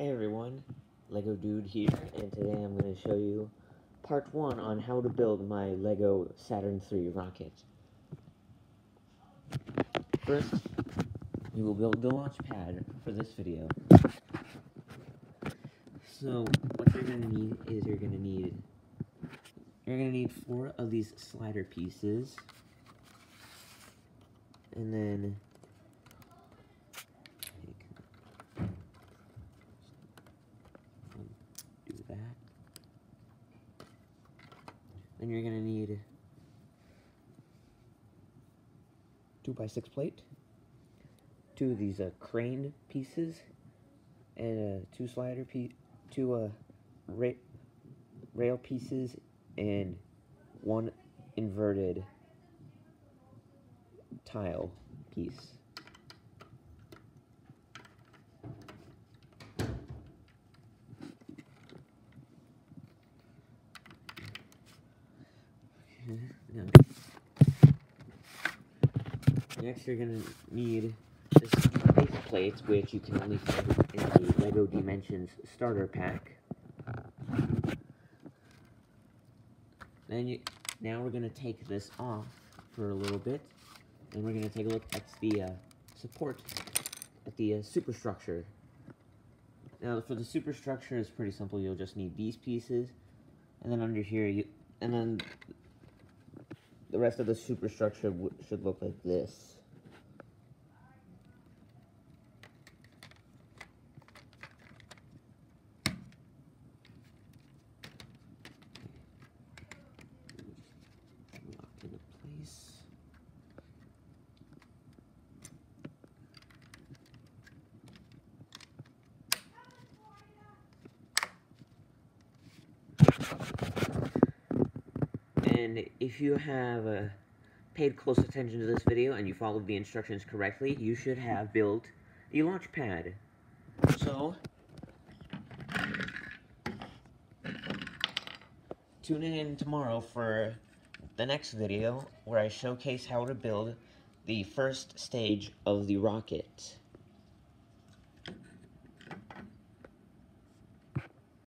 Hey everyone, Lego Dude here, and today I'm going to show you part 1 on how to build my Lego Saturn III rocket. First, we will build the launch pad for this video. So, what you're going to need is you're going to need, you're going to need four of these slider pieces, and then Then you're gonna need two by six plate, two of these uh, crane pieces, and uh, two slider piece, two uh, ra rail pieces, and one inverted tile piece. Next, you're gonna need this base plate, which you can only find in the LEGO Dimensions starter pack. Then you, now we're gonna take this off for a little bit, and we're gonna take a look at the uh, support at the uh, superstructure. Now, for the superstructure, it's pretty simple. You'll just need these pieces, and then under here, you, and then the rest of the superstructure should look like this. And if you have uh, paid close attention to this video and you followed the instructions correctly, you should have built the launch pad. So, tune in tomorrow for the next video where I showcase how to build the first stage of the rocket.